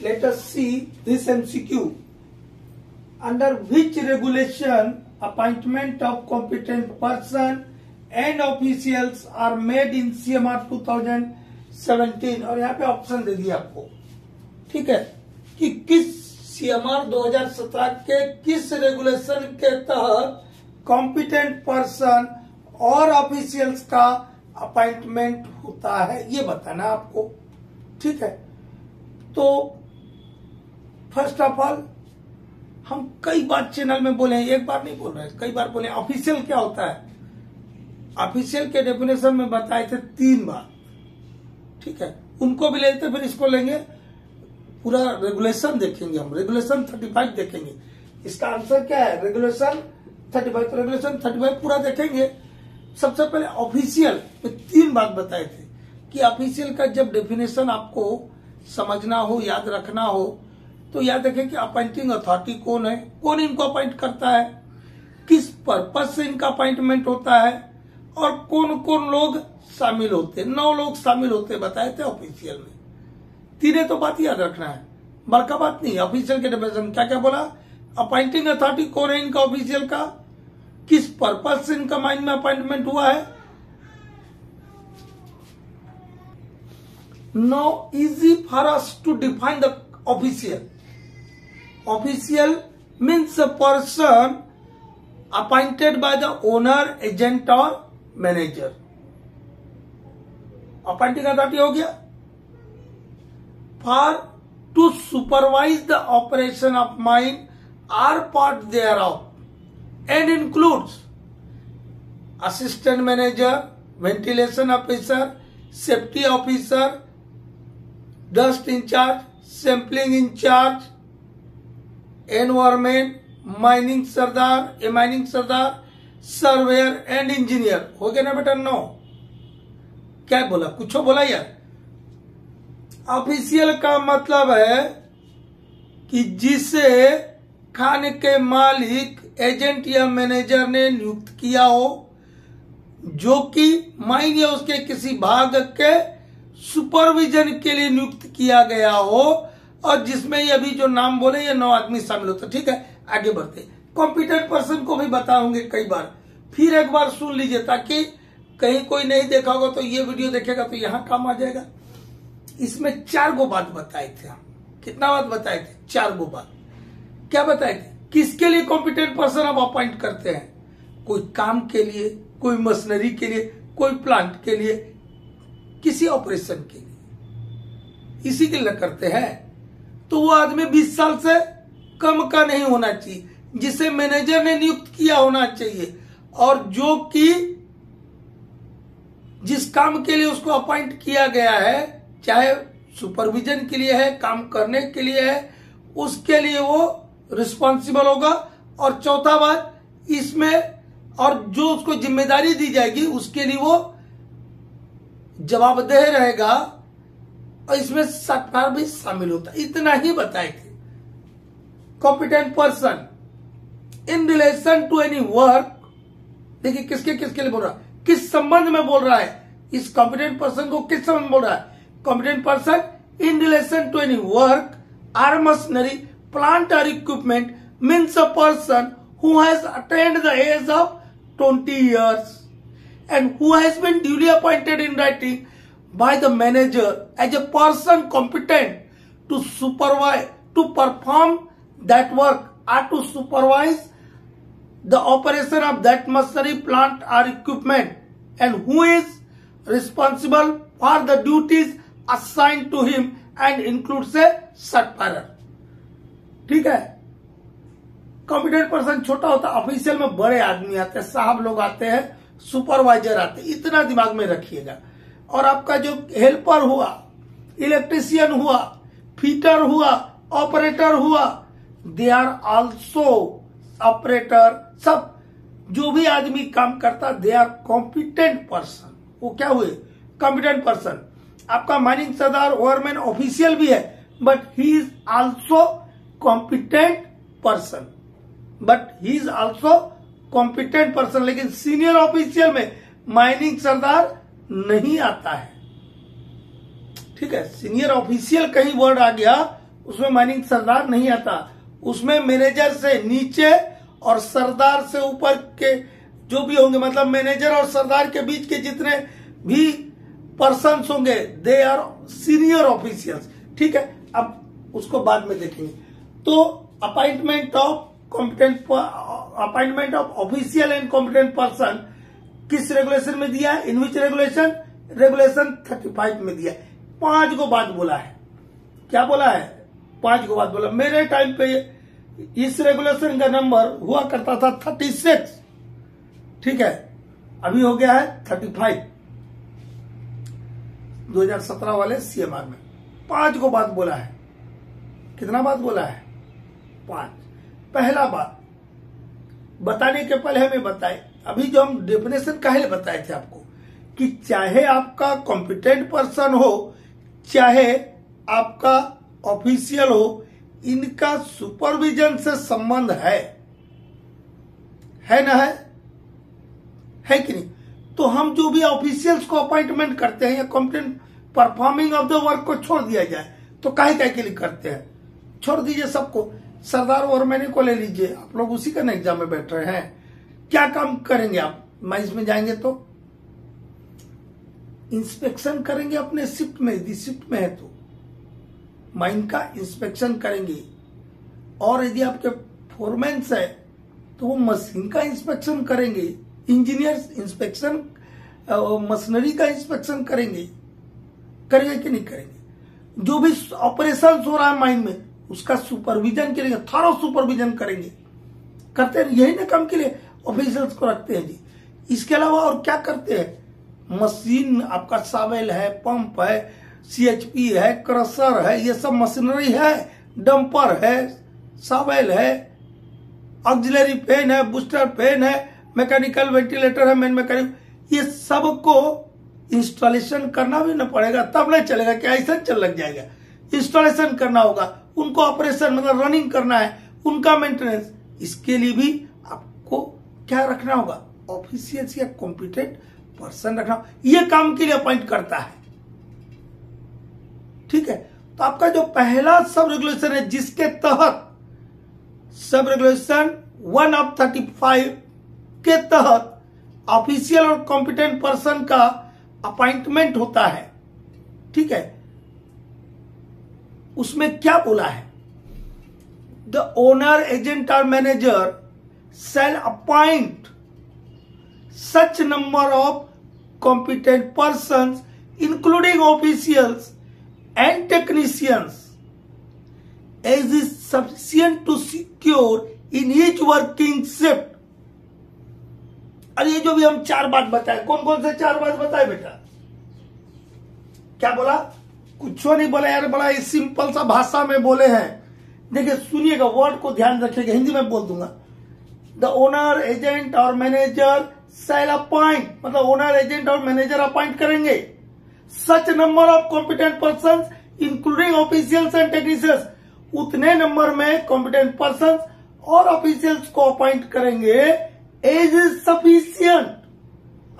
let us see this MCQ. Under which regulation appointment of competent person and officials are made in CMR 2017 और यहाँ पे option दे दिया आपको ठीक है कि किस सीएमआर 2017 के किस रेगुलेशन के तहत कॉम्पिटेंट पर्सन और ऑफिशियल्स का अपॉइंटमेंट होता है ये बताना आपको ठीक है तो फ़र्स्ट ऑफ़ ऑल हम कई बार चैनल में बोले हैं, एक बार नहीं बोल रहे कई बार बोले ऑफिशियल क्या होता है? ऑफिशियल के डेफिनेशन में बताए थे तीन बार। ठीक है? उनको भी लेते, फिर इसको लेंगे। पूरा रेगुलेशन देखेंगे हम। रेगुलेशन 35 देखेंगे। इसका आंसर क्या है? रेगुलेशन 35 तो रेगुलेशन 35 पूरा देखेंगे। सबसे पहले ऑफिशियल तीन बात बताए थे कि ऑफिशियल का जब डेफिनेशन आपको समझना हो, याद रखना हो तो याद रखें कि अपॉइंटिंग अथॉरिटी कौन है? कौन इनको अपॉइंट करता है? किस पर्पज से इनका अपॉइंटमेंट होता है? और कौन कौन लोग शामिल होते नौ लोग शामिल होते बताए थे ऑफिशियल में तीनों तो बात याद रखना है। बड़का बात नहीं ऑफिशियल के डेफिनेशन क्या क्या बोला? अपॉइंटिंग अथॉरिटी कौन है इनका ऑफिशियल का? किस पर्पज से इनका माइंड में अपॉइंटमेंट हुआ है? No easy for us to define the official official means a person appointed by the owner agent और मैनेजर अपॉइंटिंग अथॉरिटी हो गया। For to supervise the operation of mind or part thereof and includes assistant manager ventilation officer safety officer dust incharge sampling incharge environment mining sardar a mining sardar surveyor and engineer हो गया ना बेटा? No क्या बोला? कुछ बोला यार? Official का मतलब है कि जिसे खान के मालिक एजेंट या मैनेजर ने नियुक्त किया हो, जो कि माइन या उसके किसी भाग के सुपरविजन के लिए नियुक्त किया गया हो और जिसमें ये अभी जो नाम बोले, ये नौ आदमी शामिल होते ठीक है? आगे बढ़ते कॉम्पिटेंट पर्सन को भी बताऊँगे कई बार। फिर एक बार सुन लीजिए, ताकि कहीं कोई नहीं देखा होगा तो ये वीडियो देखेगा तो यहाँ काम आ जाएगा। इसमें चार गो बात बताए थे हम। कितना बात बताए थे? चार गो बात। क्या बताए थे? किसके लिए कॉम्पिटेंट पर्सन आप अपॉइंट करते हैं? कोई काम के लिए, कोई मशीनरी के लिए, कोई प्लांट के लिए, किसी ऑपरेशन के लिए। इसी के लिए करते हैं। तो वो आदमी 20 साल से कम का नहीं होना चाहिए, जिसे मैनेजर ने नियुक्त किया होना चाहिए। और जो कि जिस काम के लिए उसको अपॉइंट किया गया है, चाहे सुपरविजन के लिए है, काम करने के लिए है, उसके लिए वो रिस्पॉन्सिबल होगा। और चौथा बात, इसमें और जो उसको ज़िम्मेदारी दी जाएगी, उसके लिए वो जवाबदेह रहेगा। और इसमें सरकार भी शामिल होता है। इतना ही बताए थे competent person in relation to any work देखिए किसके किसके लिए बोल रहा है? किस संबंध में बोल रहा है? इस कॉम्पिटेंट पर्सन को किस संबंध में बोल रहा है? Competent person in relation to any work or machinery plant or equipment means a person who's attend the age of twenty years and who's been duly appointed in writing by the manager as a person competent to supervise, to perform that work or to supervise the operation of that machinery, plant or equipment and who is responsible for the duties assigned to him and includes a सटपायर ठीक है competent person छोटा होता है official में बड़े आदमी आते हैं साहब लोग आते हैं सुपरवाइजर आते हैं इतना दिमाग में रखिएगा और आपका जो हेल्पर हुआ इलेक्ट्रिशियन हुआ फीटर हुआ ऑपरेटर हुआ दे आर ऑल्सो ऑपरेटर सब, जो भी आदमी काम करता दे आर कॉम्पिटेंट पर्सन वो क्या हुए? कॉम्पिटेंट पर्सन आपका माइनिंग सरदार ओवरमैन ऑफिशियल भी है but he is also competent person but he is also competent person लेकिन सीनियर ऑफिशियल में माइनिंग सरदार नहीं आता है। ठीक है सीनियर ऑफिशियल कहीं वर्ड आ गया, उसमें माइनिंग सरदार नहीं आता। उसमें मैनेजर से नीचे और सरदार से ऊपर के जो भी होंगे मतलब मैनेजर और सरदार के बीच के जितने भी पर्सन होंगे दे आर सीनियर ऑफिसियल्स ठीक है, अब उसको बाद में देखेंगे। तो appointment of competent appointment of official and competent person किस रेगुलेशन में दिया है? इन विच रेगुलेशन रेगुलेशन 35 में दिया पाँच को बात बोला है। क्या बोला है? पाँच को बात बोला। मेरे टाइम पे इस रेगुलेशन का नंबर हुआ करता था 36 ठीक है? अभी हो गया है 35 2017 वाले सीएमआर में। पाँच को बात बोला है। कितना बात बोला है? पाँच। पहला बात बताने के पहले हमें बताए। अभी जो हम डेफिनेशन कहे बताए थे आपको कि चाहे आपका कॉम्पिटेंट पर्सन हो, चाहे आपका ऑफिशियल हो, इनका सुपरविजन से संबंध है। है ना है? है कि नहीं? तो हम जो भी ऑफिशियल्स को अपॉइंटमेंट करते हैं या competent performing of the work को छोड़ दिया जाए तो काहे काहे के लिए करते हैं? छोड़ दीजिए सबको। सरदार और मैंने को ले लीजिए। आप लोग उसी का एग्ज़ाम में बैठ रहे हैं। क्या काम करेंगे आप? माइंस में जाएँगे तो? इंस्पेक्शन करेंगे अपने शिफ्ट में, यदि शिफ्ट में है तो। माइन का इंस्पेक्शन करेंगे। और यदि आपके फोरमैन्स है तो वो मशीन का इंस्पेक्शन करेंगे। इंजीनियर इंस्पेक्शन मशीनरी का इंस्पेक्शन करेंगे। करेंगे कि नहीं करेंगे? जो भी ऑपरेशन हो रहा है माइन में उसका सुपरविजन करेंगे थॉरो सुपरविजन करेंगे। करते हैं, यही ना काम के लिए ऑफिसर्स को रखते हैं जी। इसके अलावा और क्या करते हैं? मशीन आपका सावेल है पंप है सीएचपी है क्रशर है, ये सब मशीनरी है डंपर है, सावेल है ऑक्सिलरी फ़ैन है बूस्टर फ़ैन है मैकेनिकल वेंटिलेटर है मेन मैकेनिक ये सबको इंस्टॉलेशन करना भी ना पड़ेगा, तब नहीं चलेगा क्या ऐसा चल लग जाएगा। इंस्टॉलेशन करना होगा। उनको ऑपरेशन मतलब रनिंग करना है, उनका मेंटेनेंस इसके लिए भी आपको क्या रखना होगा? ऑफिसियल्स या कॉम्पिटेंट पर्सन रखना ये काम के लिए अपॉइंट करता है। ठीक है? तो आपका जो पहला सब रेगुलेशन है, जिसके तहत सब regulation one of thirty five के तहत ऑफिशियल और कॉम्पिटेंट पर्सन का अपॉइंटमेंट होता है। ठीक है? उसमें क्या बोला है? द ओनर एजेंट और manager shall appoint such number of competent person including officials and technicians as is sufficient to secure in each working shift और ये जो भी हम चार बात बताए कौन कौन से चार बात बताए बेटा? क्या बोला? कुछ नहीं बोला यार, बड़ा सिंपल सा भाषा में बोले हैं। देखिए, सुनिएगा वर्ड को ध्यान रखिएगा, हिंदी में बोल दूँगा। द ओनर एजेंट और मैनेजर सेल अपॉइंट मतलब ओनर एजेंट और मैनेजर अपॉइंट करेंगे। Such number of competent person including officials and technicians उतने नंबर में कॉम्पिटेंट पर्सन और ऑफिशियल्स को अपॉइंट करेंगे। एज इज़ सफिशियंट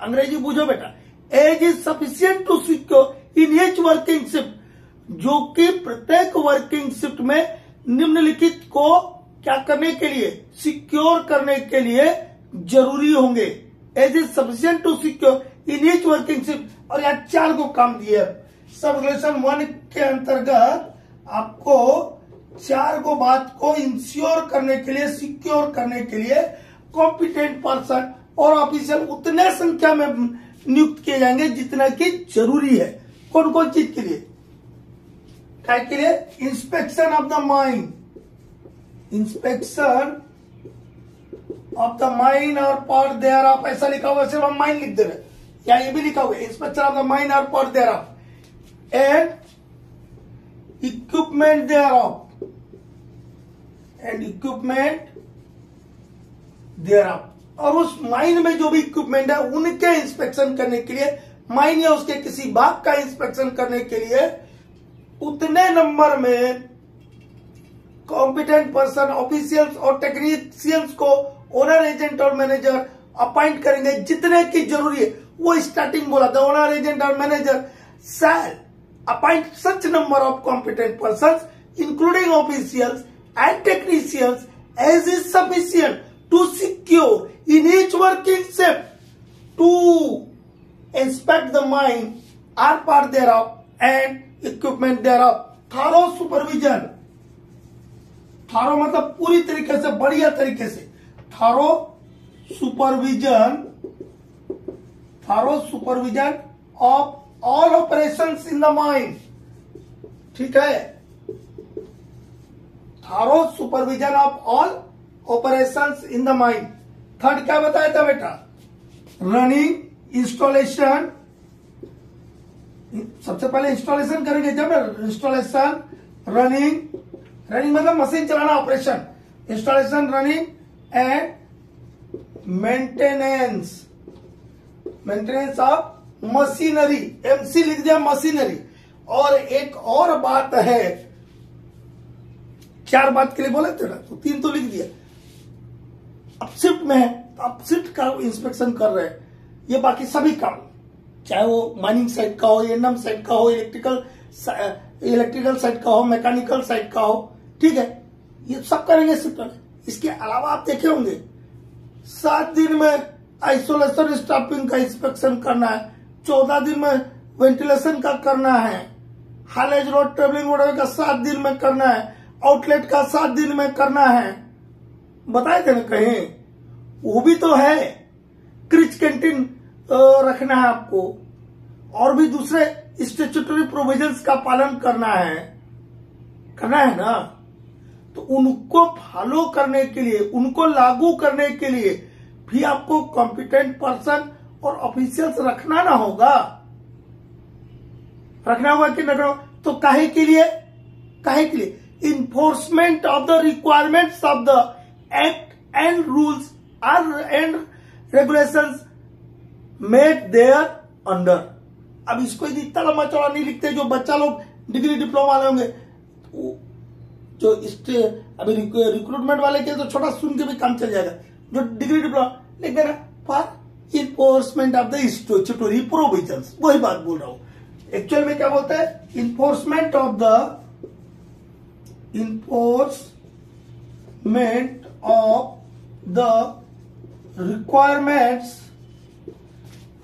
अंग्रेज़ी बुझो बेटा। As is sufficient to secure in each working shift जो कि प्रत्येक वर्किंग शिफ्ट में निम्नलिखित को क्या करने के लिए सिक्योर करने के लिए ज़रूरी होंगे। As a sufficient to secure in each working shift और यहाँ चार को काम दिए सब रिलेशन वन के अंतर्गत आपको चार को बात को इंश्योर करने के लिए सिक्योर करने के लिए कॉम्पिटेंट पर्सन और ऑफिसर उतने संख्या में नियुक्त किए जाएँगे जितना कि ज़रूरी है। कौन कौन चीज़ के लिए? क्या के लिए? Inspection of the mine inspection of the mine और पार्ट देयर ऑफ़ ऐसा लिखा हुआ सिर्फ़ हम माइंड लिख दे रहे या ये भी लिखा हुआ इंस्पेक्शन ऑफ़ द माइंड और part thereof and equipment thereof and equipment thereof और उस माइंड में जो भी इक्विपमेंट है, उनके इंस्पेक्शन करने के लिए माइन या उसके किसी भाग का इंस्पेक्शन करने के लिए उतने नंबर में कॉम्पिटेंट पर्सन ऑफिशियल्स और टेक्नीशियंस को ओनर एजेंट और मैनेजर अपॉइंट करेंगे जितने की ज़रूरी है। वो स्टार्टिंग बोला था ओनर एजेंट और manager shall appoint such number of competent person including officials and technicians, as is sufficient to secure in each working safe to inspect the mine or part thereof, and equipment thereof. Thorough supervision. थारो मतलब पूरी तरीके से, बढ़िया तरीके से। Thorough supervision thorough supervision of all operations in the mind ठीक है? Thorough supervision of all operations in the mind third क्या बताया था बेटा? रनिंग इंस्टॉलेशन सबसे पहले इंस्टॉलेशन करेंगे जब इंस्टॉलेशन रनिंग रनिंग मतलब मशीन चलाना operation installation running and maintenance maintenance of machinery MC लिख दिया मशीनरी और एक और बात है, चार बात के लिए बोले थे ना तो तीन तो लिख दिया। अब शिफ्ट में है अब शिफ्ट का इंस्पेक्शन कर रहे हैं। ये बाकी सभी काम, चाहे वो माइनिंग साइड का हो एनएम साइड का हो इलेक्ट्रिकल इलेक्ट्रिकल साइड का हो मैकेनिकल साइड का हो, ठीक है? ये सब करेंगे शिफ्ट इसके अलावा आप देखे होंगे, सात दिन में आइसोलेशन स्टाफिंग का इंस्पेक्शन करना है, चौदह दिन में वेंटिलेशन का करना है हालेज रोड ट्रेवलिंग रोड का सात दिन में करना है आउटलेट का सात दिन में करना है। बताए थे ना कहीं? वो भी तो है। क्रिच कैंटीन रखना है आपको। और भी दूसरे स्टेचुटरी प्रोविजंस का पालन करना है। करना है ना? तो उनको फॉलो करने के लिए, उनको लागू करने के लिए भी आपको कॉम्पिटेंट पर्सन और ऑफिशियल्स रखना ना होगा। रखना होगा कि न तो काहे के लिए? काहे के लिए? Enforcement of the requirements of the act and rules are and regulations made there under अब इसको यदि इतना लंबा चौड़ा नहीं लिखते जो बच्चा लोग डिग्री डिप्लोमा वाले होंगे जो अभी रिक्रूटमेंट वाले के तो छोटा सुन के भी काम चल जाएगा। जो डिग्री डिप्लोमा लिख देना for enforcement of the statutory provision वही बात बोल रहा हूँ। एक्चुअल में क्या बोलता है? Enforcement of the enforcement of the requirements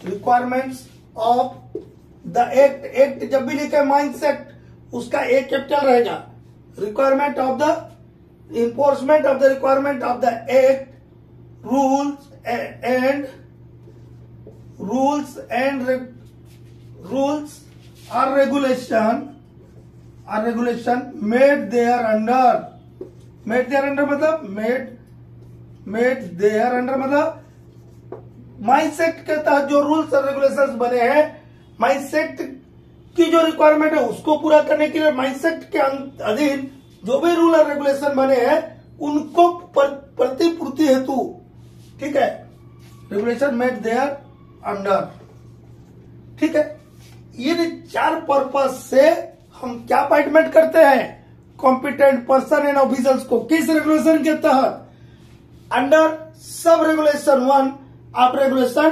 requirements of the act act जब भी लिखे माइंड एक्ट उसका एक चैप्टर रहेगा। Requirement of the enforcement of the requirement of the act rules and rules and rules are regulation are regulation made there under made there under मतलब made made there under मतलब mines act के तहत जो rules और regulations बने हैं mind sect की जो रिक्वायरमेंट है, उसको पूरा करने के लिए माइंडसेट के अधीन जो भी रूल और रेगुलेशन बने हैं, उनको प्रतिपूर्ति हेतु, ठीक है? रेगुलेशन मेड देयर अंडर ठीक है? ये चार पर्पज से हम क्या अपॉइंटमेंट करते हैं? कॉम्पिटेंट पर्सन एंड ऑफिसर्स को किस रेगुलेशन के तहत? Under sub regulation one regulation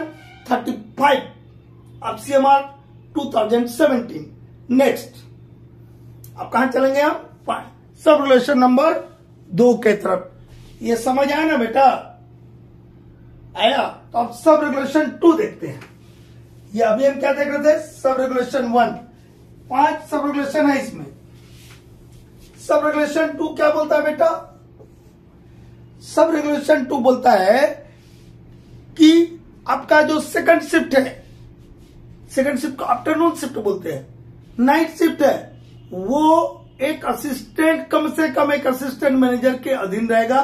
thirty five of CMR 2017 next अब कहा चलेंगे हम सब रिलेशन नंबर दो के तरफ़. ये समझ आया ना बेटा? आया? तो अब सब रेगुलेशन टू देखते हैं. ये अभी हम क्या देख रहे थे? सब रेगुलेशन वन पाँच सब रेगुलेशन है इसमें. सब रेगुलेशन टू क्या बोलता है बेटा? सब रेगुलेशन टू बोलता है कि आपका जो सेकंड शिफ्ट है सेकंड शिफ्ट को आफ्टरनून शिफ्ट बोलते हैं नाइट शिफ्ट है, वो एक असिस्टेंट कम से कम एक असिस्टेंट मैनेजर के अधीन रहेगा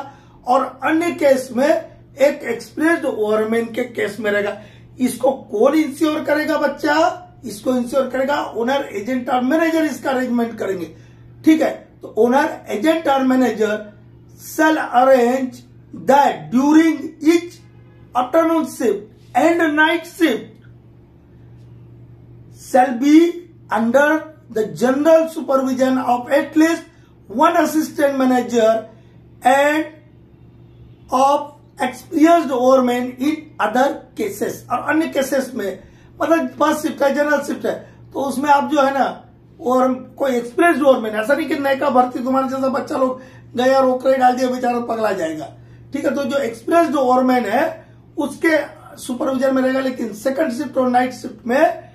और अन्य केस में एक एक्सपीरियंस ओवरमैन के केस में रहेगा। इसको कौन इंश्योर करेगा बच्चा, इसको इंश्योर करेगा ओनर एजेंट और मैनेजर इसका अरेंजमेंट करेंगे। ठीक है? तो ओनर एजेंट और manager shall arrange that during each afternoon shift and night shift shall be under the general supervision of at least one assistant manager and of overmen in other cases और अन्य cases में मतलब first shift है general shift है। तो उसमें आप जो है ना, और कोई एक्सपीरियंस ओवरमैन ऐसा नहीं कि नए का भर्ती, तुम्हारे जैसा बच्चा लोग गया रोकड़े डाल दिया, बेचारा पगला जाएगा। ठीक है तो जो एक्सपीरियंस ओवरमैन है उसके सुपरविजन में रहेगा, लेकिन सेकंड शिफ्ट और नाइट शिफ्ट में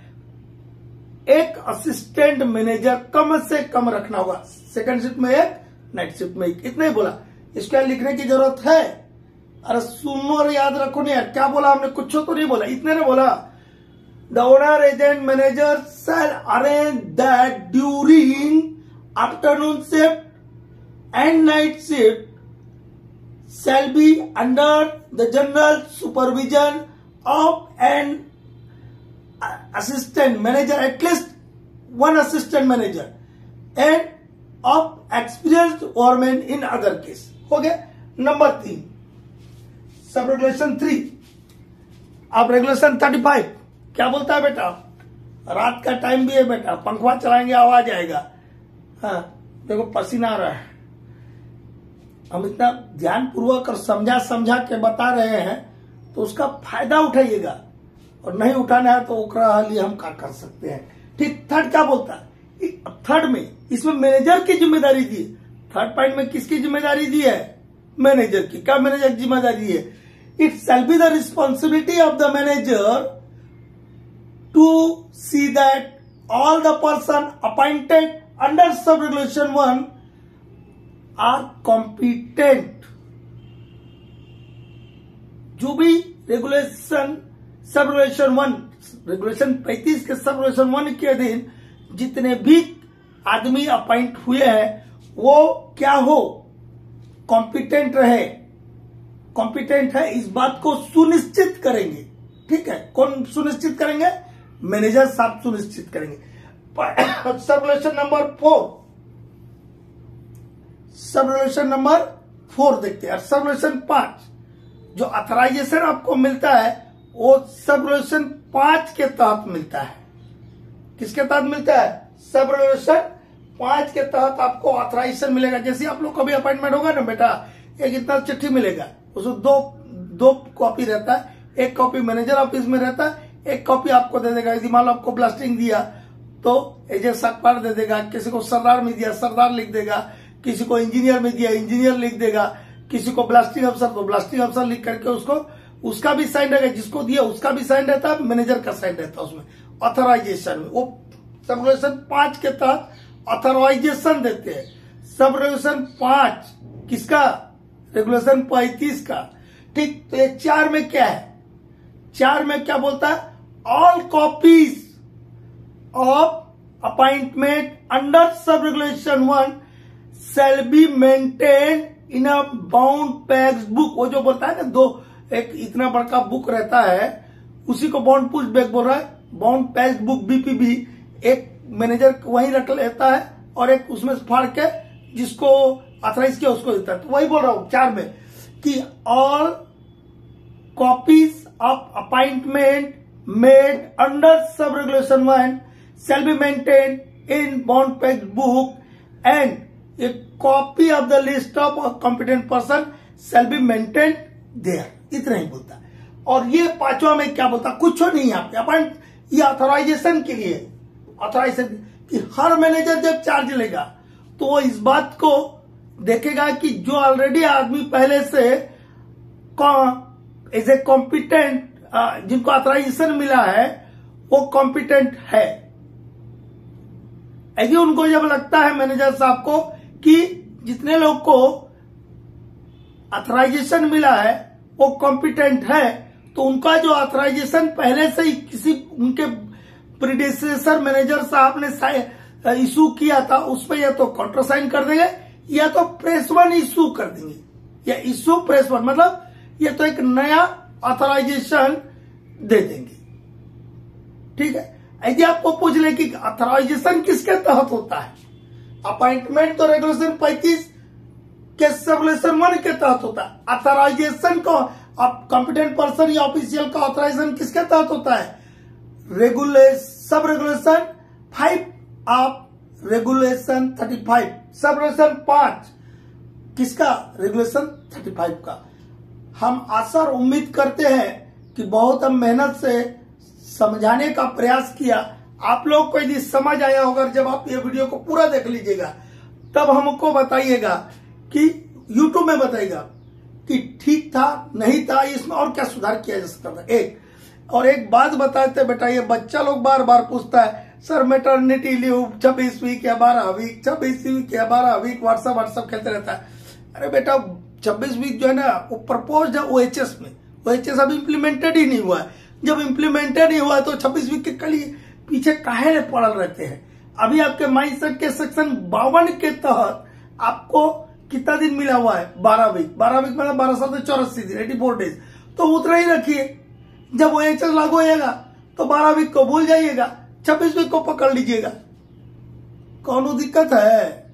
एक असिस्टेंट मैनेजर कम से कम रखना होगा। सेकंड शिफ्ट में एक नाइट शिफ्ट में एक। इतना ही बोला। इसके लिखने की ज़रूरत है। अरे सुनो और याद रखो नहीं यार, क्या बोला हमने? कुछ तो नहीं बोला, इतने ने बोला। The owner agent manager shall arrange that during afternoon shift and night shift shall be under the general supervision of an assistant manager, at least one assistant manager, and of experienced foreman in other case. हो गया number तीन sub regulation three अब regulation thirty five क्या बोलता है बेटा रात का टाइम भी है बेटा पंखवा चलाएँगे आएगा हाँ देखो पसीना आ रहा है हम इतना ध्यान पूर्वक और समझा समझा के बता रहे हैं तो उसका फ़ायदा उठाइएगा। और नहीं उठाना है तो ओकरा हम क्या कर सकते हैं? ठीक थर्ड क्या बोलता है? थर्ड में, इसमें मैनेजर की ज़िम्मेदारी दी थर्ड पॉइंट में किसकी ज़िम्मेदारी दी है? मैनेजर की। क्या मैनेजर की ज़िम्मेदारी है? It shall be the responsibility of the manager to see that all the person appointed under sub regulation 1 are competent जो भी regulation sub regulation one regulation 35 के सब रेगुलेशन वन के अधीन जितने भी आदमी अपॉइंट हुए हैं, वो क्या हो? कॉम्पिटेंट रहे। कॉम्पिटेंट है, इस बात को सुनिश्चित करेंगे। ठीक है? कौन सुनिश्चित करेंगे? मैनेजर साहब सुनिश्चित करेंगे। Sub regulation number four sub regulation number four देखते हैं। सब रेगुलेशन पाँच। जो अथराइजेशन आपको मिलता है, वो सब रेगुलेशन पाँच के तहत मिलता है। किसके तहत मिलता है? सब रेगुलेशन पाँच के तहत आपको ऑथराइजेशन मिलेगा। जैसे आप लोग कभी अपॉइंटमेंट होगा ना, बेटा, एक इतना चिट्ठी मिलेगा। उसमें दो दो कॉपी रहता है। एक कॉपी मैनेजर ऑफ़िस में रहता है। एक कॉपी आपको दे देगा। यदि मान लो आपको ब्लास्टिंग दिया तो एजेंट अखबार दे देगा। किसी को सरदार में दिया, सरदार लिख देगा। किसी को इंजीनियर में दिया इंजीनियर लिख देगा, किसी को ब्लास्टिंग अफसर तो ब्लास्टिंग अफसर लिख करके उसको, उसका भी साइन रहेगा, जिसको दिया उसका भी साइन रहता है मैनेजर का साइन रहता है उसमें। ऑथराइजेशन में। वो सब रेगुलेशन पाँच के तहत ऑथराइजेशन देते हैं। सब रेगुलेशन पाँच किसका? रेगुलेशन पैतीस का। ठीक तो ये चार में क्या है? चार में क्या बोलता है? All copies of appointment under sub regulation one shall be maintain in a bound PACS book वो जो बोलता है ना, दो, एक इतना बड़का बुक रहता है, उसी को बाउंड पुश बैग बोल रहा है। बाउंड पैक्स बुक बीपीबी एक मैनेजर वहीं रख लेता है और एक उसमें फाड़ के जिसको ऑथराइज किया, उसको देता है। तो वही बोल रहा हूँ, चार में, कि all copies of appointment made under sub regulation one shall be maintained in bond peg book and a copy of the list of a competent person shall be maintained there. इतना ही बोलता और ये पांचवा में क्या बोलता कुछ हो नहीं पे। अपन ये ऑथोराइजेशन के लिए ऑथोराइजेशन कि हर मैनेजर जब चार्ज लेगा तो वो इस बात को देखेगा कि जो ऑलरेडी आदमी पहले से एज ए कॉम्पिटेंट जिनको ऑथराइजेशन मिला है, वो कॉम्पिटेंट है। ऐसे उनको जब लगता है मैनेजर साहब को कि जितने लोग को ऑथराइजेशन मिला है, वो कॉम्पिटेंट है तो उनका जो ऑथराइजेशन पहले से ही किसी उनके प्रीडेसेसर मैनेजर साहब ने इशू किया था उस पर या तो काउंटर साइन कर देंगे, या तो प्रेस वन इशू कर देंगे। या इशू प्रेस वन मतलब ये तो एक नया ऑथराइजेशन दे देंगे। ठीक है? यदि आपको पूछ ले कि ऑथराइजेशन किसके तहत होता है? अपॉइंटमेंट तो रेगुलेशन पैतीस के रेगुलेशन वन के तहत होता है। ऑथराइजेशन को अब कॉम्पिटेंट पर्सन या ऑफिशियल का ऑथराइजेशन किसके तहत होता है? Regulation sub regulation five of regulation thirty five sub regulation पाँच। किसका? रेगुलेशन थर्टी फाइव का। हम आशा उम्मीद करते हैं कि बहुत हम मेहनत से समझाने का प्रयास किया। आप लोग को यदि समझ आया होगा जब आप ये वीडियो को पूरा देख लीजिएगा, तब हमको बताइएगा कि यूट्यूब में बताइएगा कि ठीक था, नहीं था, इसमें और क्या सुधार किया जा सकता था। एक, और एक बात बताते बेटा ये बच्चा लोग बार बार पूछता है, सर मेटर्निटी लीव छब्बीस वीक या बारह वीक छब्बीस वीक या बारह वीक व्हाट्सएप व्हाट्सएप खेलते रहता है। अरे बेटा छब्बीस वीक जो है ना, वो प्रपोज है ओ में। ओ अभी इम्प्लीमेंटेड ही नहीं हुआ है। जब इम्प्लीमेंटेड ही हुआ है तो छब्बीस वीक के कल पीछे काहे पड़ल रहते हैं? अभी आपके माइंड सेट के सेक्शन बावन के तहत आपको कितना दिन मिला हुआ है? बारह वीक बारह वीक मतलब बारह साल चौरासी दिन एटी फोर डेज़ तो उतना ही रखिए। जब वो एच लागू होगा तो बारह वीक को भूल जाइएगा। छब्बीस वीक को पकड़ लीजिएगा। कौन दिक्कत है?